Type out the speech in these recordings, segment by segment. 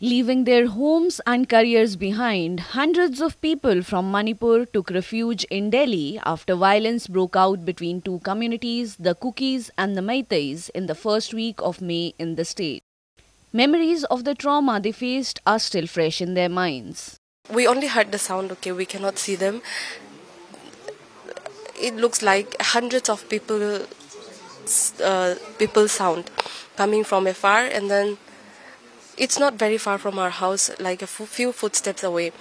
Leaving their homes and careers behind, hundreds of people from Manipur took refuge in Delhi after violence broke out between two communities, the Kukis and the Meiteis, in the first week of May in the state. Memories of the trauma they faced are still fresh in their minds. We only heard the sound, okay, we cannot see them. It looks like hundreds of people, uh, people sound coming from afar, and then it's not very far from our house, like a few footsteps away.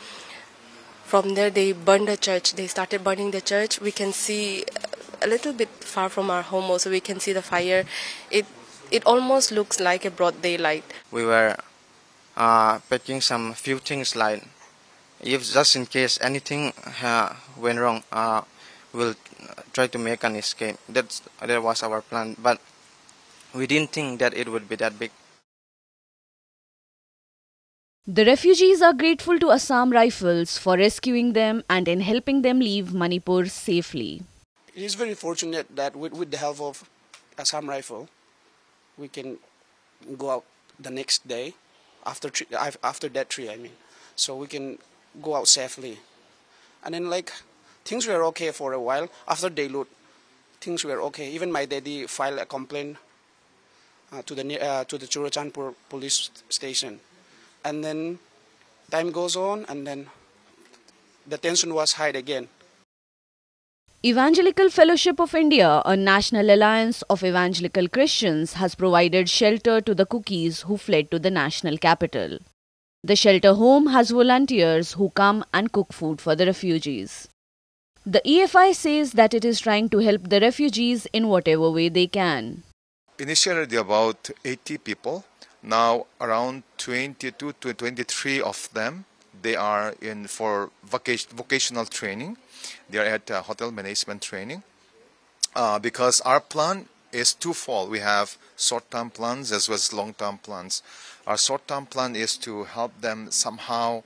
From there, they burned the church. They started burning the church. We can see a little bit far from our home also. We can see the fire. It it almost looks like a broad daylight. We were uh, packing some few things like if just in case anything uh, went wrong, uh, we'll try to make an escape. That's that was our plan, but we didn't think that it would be that big. The refugees are grateful to Assam Rifles for rescuing them and in helping them leave Manipur safely. It is very fortunate that with, with the help of Assam Rifle, we can go out the next day after after that tree. I mean, so we can go out safely. And then like things were okay for a while. After they loot, things were okay. Even my daddy filed a complaint uh, to the uh, to the Churachandpur police station and then time goes on and then the tension was high again. Evangelical Fellowship of India, a national alliance of evangelical Christians, has provided shelter to the Kukis who fled to the national capital. The shelter home has volunteers who come and cook food for the refugees. The EFI says that it is trying to help the refugees in whatever way they can. Initially, there are about 80 people now around 22 to 23 of them, they are in for vocation, vocational training. They are at uh, hotel management training. Uh, because our plan is twofold. We have short-term plans as well as long-term plans. Our short-term plan is to help them somehow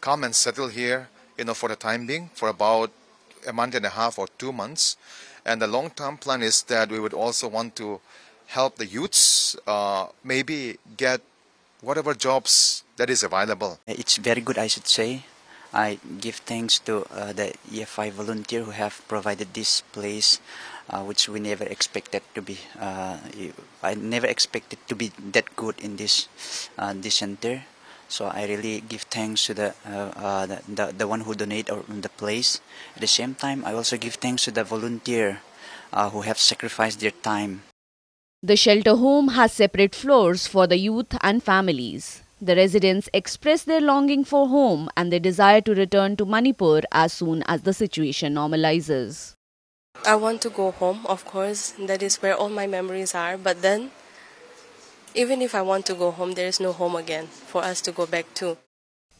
come and settle here, you know, for the time being, for about a month and a half or two months. And the long-term plan is that we would also want to help the youths uh, maybe get whatever jobs that is available. It's very good, I should say. I give thanks to uh, the EFI volunteer who have provided this place, uh, which we never expected to be. Uh, I never expected to be that good in this uh, this center. So I really give thanks to the uh, the, the, the one who donate or the place. At the same time, I also give thanks to the volunteer who have sacrificed their time the shelter home has separate floors for the youth and families. The residents express their longing for home and their desire to return to Manipur as soon as the situation normalizes. I want to go home, of course. That is where all my memories are. But then, even if I want to go home, there is no home again for us to go back to.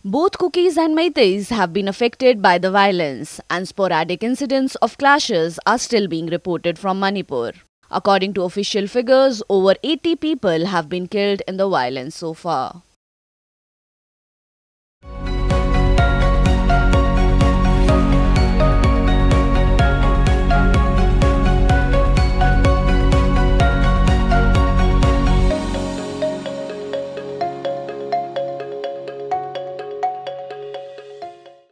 Both Kukis and Meiteis have been affected by the violence, and sporadic incidents of clashes are still being reported from Manipur. According to official figures, over 80 people have been killed in the violence so far.